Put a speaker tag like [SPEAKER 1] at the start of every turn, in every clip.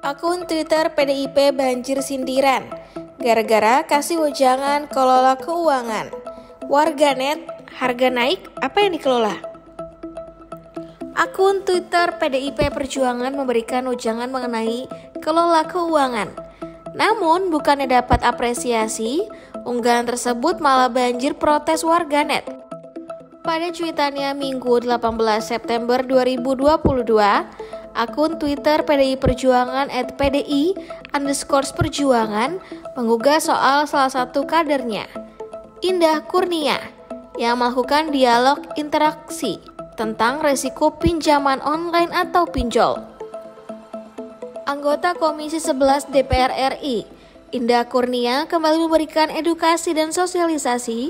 [SPEAKER 1] Akun Twitter PDIP banjir sindiran gara-gara kasih wejangan kelola keuangan. Warganet, harga naik, apa yang dikelola? Akun Twitter PDIP Perjuangan memberikan wejangan mengenai kelola keuangan. Namun, bukannya dapat apresiasi, unggahan tersebut malah banjir protes warganet. Pada cuitannya Minggu 18 September 2022, akun Twitter PDI Perjuangan at PDI underscore Perjuangan menggugah soal salah satu kadernya, Indah Kurnia, yang melakukan dialog interaksi tentang resiko pinjaman online atau pinjol. Anggota Komisi 11 DPR RI, Indah Kurnia kembali memberikan edukasi dan sosialisasi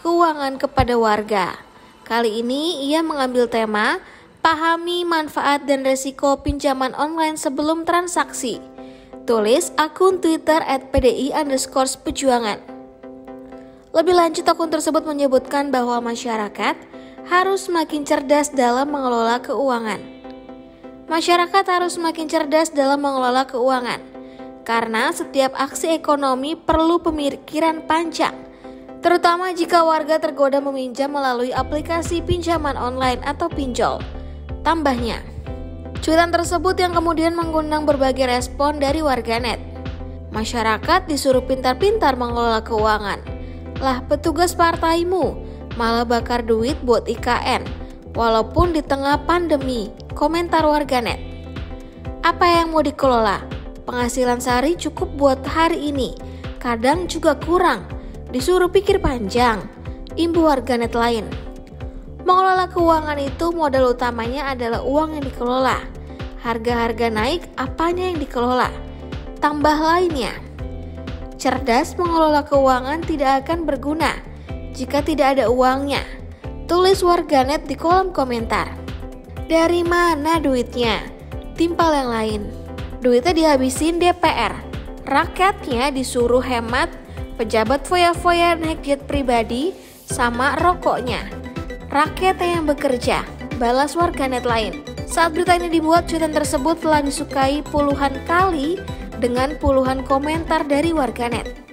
[SPEAKER 1] keuangan kepada warga. Kali ini ia mengambil tema Pahami manfaat dan resiko pinjaman online sebelum transaksi. Tulis akun Twitter at PDI underscore pejuangan. Lebih lanjut akun tersebut menyebutkan bahwa masyarakat harus semakin cerdas dalam mengelola keuangan. Masyarakat harus semakin cerdas dalam mengelola keuangan, karena setiap aksi ekonomi perlu pemikiran panjang, terutama jika warga tergoda meminjam melalui aplikasi pinjaman online atau pinjol. Tambahnya, cuitan tersebut yang kemudian mengundang berbagai respon dari warganet. Masyarakat disuruh pintar-pintar mengelola keuangan. Lah petugas partaimu malah bakar duit buat IKN, walaupun di tengah pandemi, komentar warganet. Apa yang mau dikelola? Penghasilan sehari cukup buat hari ini, kadang juga kurang. Disuruh pikir panjang, imbu warganet lain. Mengelola keuangan itu modal utamanya adalah uang yang dikelola. Harga-harga naik, apanya yang dikelola? Tambah lainnya, cerdas mengelola keuangan tidak akan berguna jika tidak ada uangnya. Tulis warganet di kolom komentar. Dari mana duitnya? Timpal yang lain. Duitnya dihabisin DPR. Rakyatnya disuruh hemat, pejabat foya-foya naik jet pribadi, sama rokoknya rakyat yang bekerja, balas warganet lain. Saat berita ini dibuat, cuitan tersebut telah disukai puluhan kali dengan puluhan komentar dari warganet.